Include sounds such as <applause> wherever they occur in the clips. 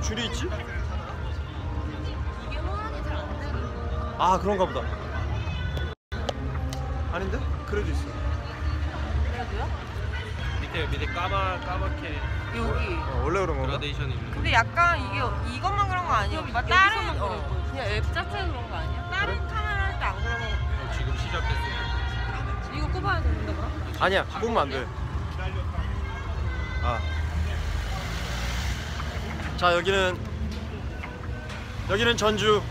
이렇게 줄이 있지? 아 그런가 보다 아닌데? 그래도 있어 그래도요? 밑에 밑에 까마 까맣게 여기. 어, 원래 그런 건가? 그라데이션이 있는 근데 약간 이게 이것만 그런 거 아니야? 오빠 다른 어, 그냥 앱 자체가 그런 거 아니야? 다른 카메라 할 때 안 그런 거. 거 지금 시작됐어요. 이거 꼽아야 되는데 그럼? 아니야 뽑으면 안돼 아. 자 여기는 여기는 전주.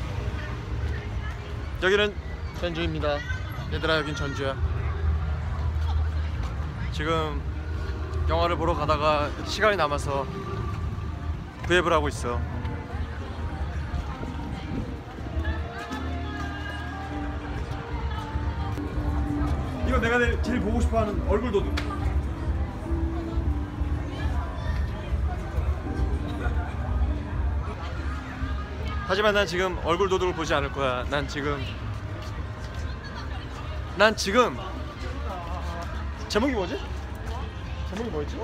여기는 전주입니다. 얘들아 여긴 전주야. 지금 영화를 보러 가다가 시간이 남아서 브이앱을 하고 있어. 이거 내가 내- 제일 보고 싶어하는 얼굴 도둑 하지만 난 지금 얼굴 도둑을 보지 않을 거야 난 지금 난 지금 제목이 뭐지? 제목이 뭐였지?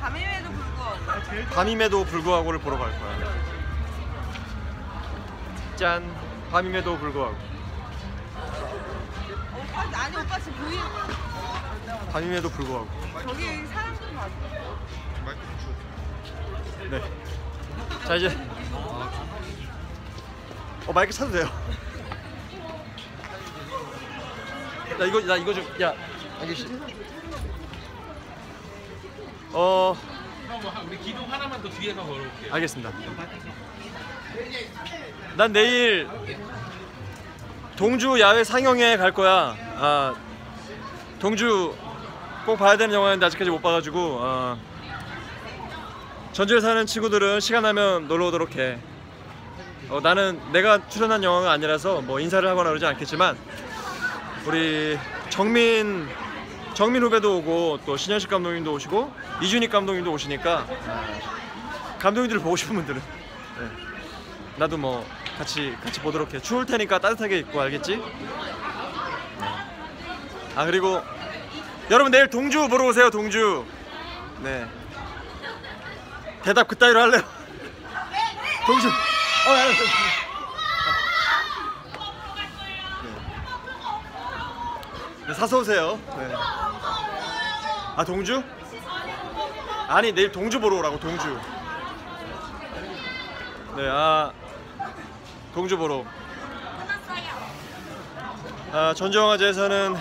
밤임에도 불구하고. 밤임에도 불구하고를 보러 갈 거야 짠 밤임에도 불구하고 오빠 아니 오빠 지금 보이는 밤임에도 불구하고 저기 사람 좀 봐. 네. 자 이제 어 마이크 차도 돼요. 나 이거 나 이거 좀야 아저씨. 어 우리 기둥 하나만 더 뒤에서 걸어올게요. 알겠습니다. 난 내일 동주 야외 상영회 갈 거야. 아 동주 꼭 봐야 되는 영화인데 아직까지 못 봐가지고 어, 전주에 사는 친구들은 시간 나면 놀러 오도록 해. 어, 나는 내가 출연한 영화가 아니라서 뭐 인사를 하거나 그러지 않겠지만 우리 정민 정민 후배도 오고 또 신현식 감독님도 오시고 이준익 감독님도 오시니까 감독님들을 보고 싶은 분들은 네. 나도 뭐 같이 같이 보도록 해. 추울 테니까 따뜻하게 입고 알겠지? 아 그리고 여러분 내일 동주 보러 오세요 동주. 네. 대답 그따위로 할래요? 동주. 어, 아, 네. 네, 사서 오세요. 네. 아 동주? 아니 내일 동주 보러 오라고 동주. 네, 아 동주 보러. 아 전주영화제에서는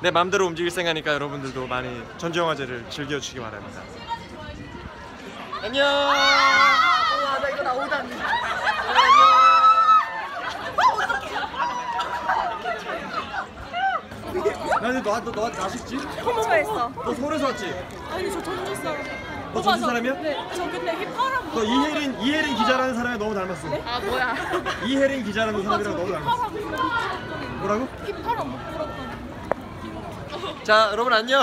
내 맘대로 움직일 생각이니까 여러분들도 많이 전주영화제를 즐겨주시기 바랍니다. 안녕. 우와 나 이거 나오다니. 나는 너 너 너한테 아쉽지? 처음했어. 너 서울에서 왔지? 아니 저 전주 사람. 너 전주 사람이야? 네, 저 근데 힙합하고 너 이혜린 이혜린 기자라는 사람이 너무 닮았어. 아 뭐야? <laughs> 이혜린 기자라는 사람이랑 너무 닮았어. 뭐라고? 힙합하고 못 들었던. 자 여러분 안녕.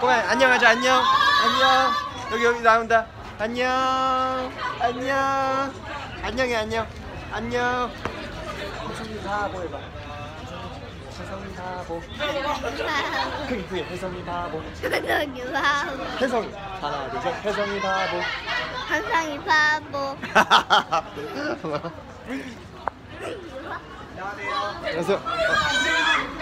꼬마 안녕하자 안녕 안녕 여기 여기 나온다 안녕 안녕 안녕해 안녕 안녕 혜성이 바보 해봐 혜성이 바보 크게 크게 혜성이 바보 혜성이 바보 혜성이. 하나 둘셋 혜성이 바보 항상이 바보 안녕하세요. 어.